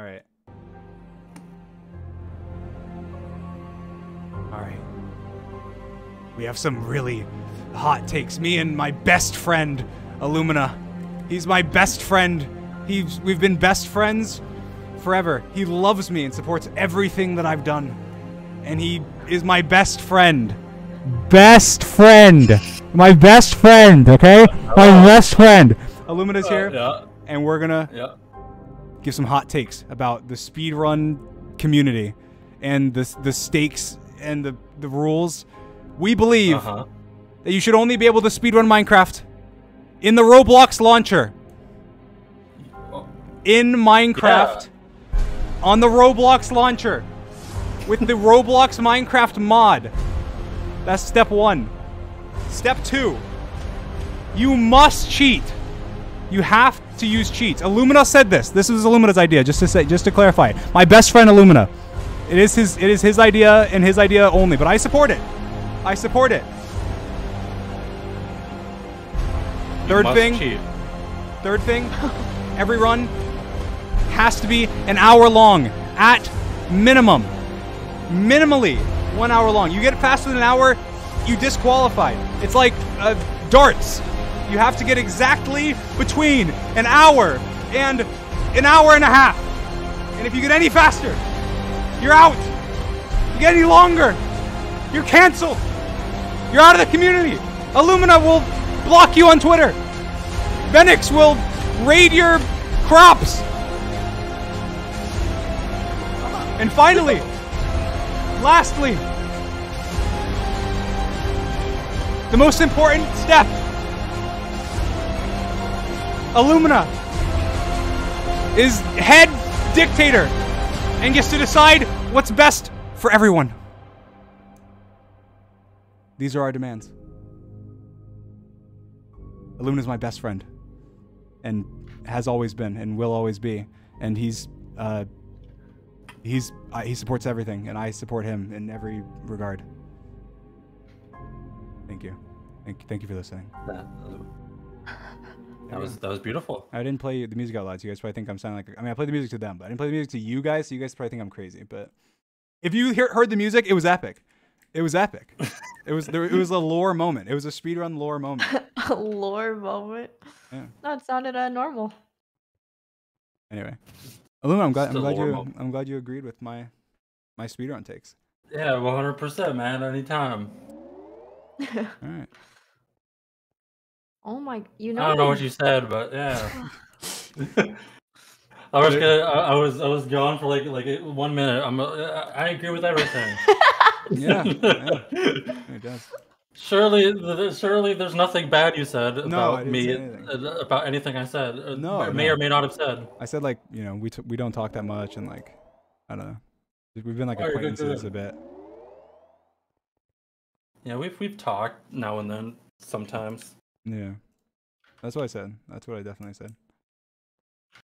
All right. All right. We have some really hot takes. Me and my best friend, Illumina. He's my best friend. He's we've been best friends forever. He loves me and supports everything that I've done. And he is my best friend. Best friend. My best friend, okay? My best friend. Illumina's here. Uh, yeah. And we're gonna Yeah. Give some hot takes about the speedrun community and the the stakes and the the rules. We believe Uh-huh. that you should only be able to speedrun Minecraft in the Roblox launcher. In Minecraft on the Roblox launcher with the Roblox Minecraft mod. That's step 1. Step 2. You must cheat. You have to use cheats. Illumina said this. This was Illumina's idea, just to say, just to clarify. My best friend Illumina. It is his. It is his idea and his idea only. But I support it. I support it. Third thing. cheat. Third thing. Every run has to be an hour long at minimum. Minimally one hour long. You get it faster than an hour, you disqualified. It's like uh, darts. You have to get exactly between an hour and an hour and a half. And if you get any faster, you're out. If you get any longer, you're canceled. You're out of the community. Illumina will block you on Twitter. Venix will raid your crops. And finally, lastly, the most important step Illumina is head dictator and gets to decide what's best for everyone. These are our demands. Illumina's my best friend, and has always been, and will always be. And he's uh, he's uh, he supports everything, and I support him in every regard. Thank you, thank, thank you for listening. That, that was that was beautiful. I didn't play the music out loud, so you guys probably think I'm sounding like. I mean, I played the music to them, but I didn't play the music to you guys, so you guys probably think I'm crazy. But if you hear, heard the music, it was epic. It was epic. it was there. It was a lore moment. It was a speedrun lore moment. A lore moment. Yeah. No, it sounded uh, normal. Anyway, Illumina, I'm glad. I'm glad you. moment. I'm glad you agreed with my my speedrun takes. Yeah, one hundred percent, man. Anytime. All right. Oh my, you know. I don't know what you said, but yeah. I was gonna, I, I was I was gone for like like one minute. I'm uh, I agree with everything. Yeah, yeah. It does. Surely, surely, there's nothing bad you said No, about me, anything. uh, about anything I said. uh, No, or may no. or may not have said. I said like you know we t- we don't talk that much and like I don't know. We've been like Oh, you're good, good, acquaintances good. a bit. Yeah, we've we've talked now and then, sometimes. Yeah. That's what I said. That's what I definitely said.